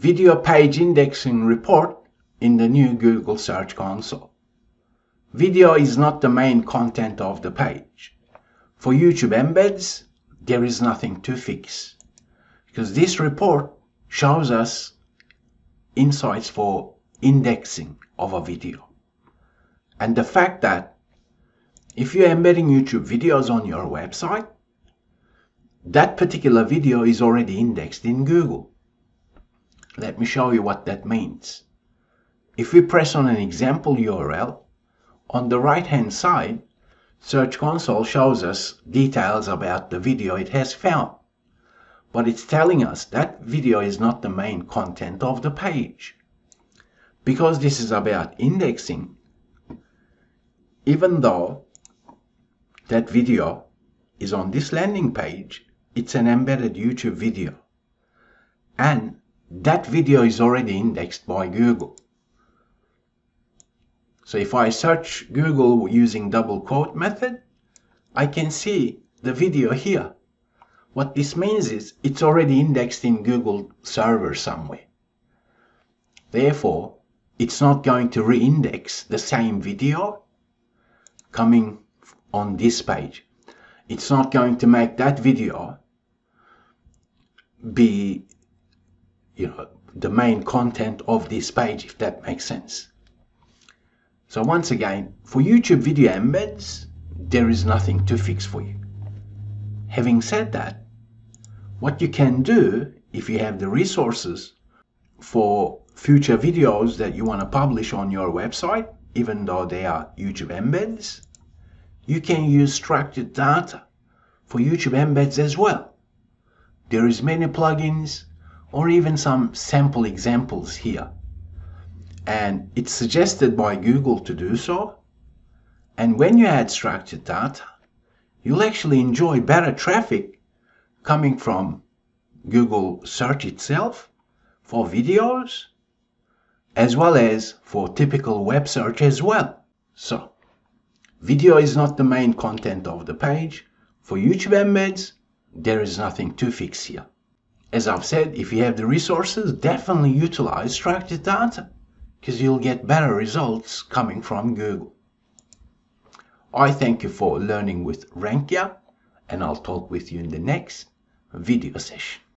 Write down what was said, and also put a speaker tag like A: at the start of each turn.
A: video page indexing report in the new Google Search Console. Video is not the main content of the page. For YouTube embeds, there is nothing to fix because this report shows us insights for indexing of a video. And the fact that if you're embedding YouTube videos on your website, that particular video is already indexed in Google. Let me show you what that means. If we press on an example URL, on the right hand side, Search Console shows us details about the video it has found. But it's telling us that video is not the main content of the page. Because this is about indexing, even though that video is on this landing page, it's an embedded YouTube video. And that video is already indexed by Google. So if I search Google using double quote method, I can see the video here. What this means is it's already indexed in Google server somewhere. Therefore, it's not going to re-index the same video coming on this page. It's not going to make that video be you know the main content of this page if that makes sense. So once again, for YouTube video embeds, there is nothing to fix for you. Having said that, what you can do if you have the resources for future videos that you want to publish on your website, even though they are YouTube embeds, you can use structured data for YouTube embeds as well. There is many plugins or even some sample examples here. And it's suggested by Google to do so. And when you add structured data, you'll actually enjoy better traffic coming from Google search itself for videos as well as for typical web search as well. So video is not the main content of the page. For YouTube embeds, there is nothing to fix here. As I've said, if you have the resources, definitely utilize structured data because you'll get better results coming from Google. I thank you for learning with RankYa and I'll talk with you in the next video session.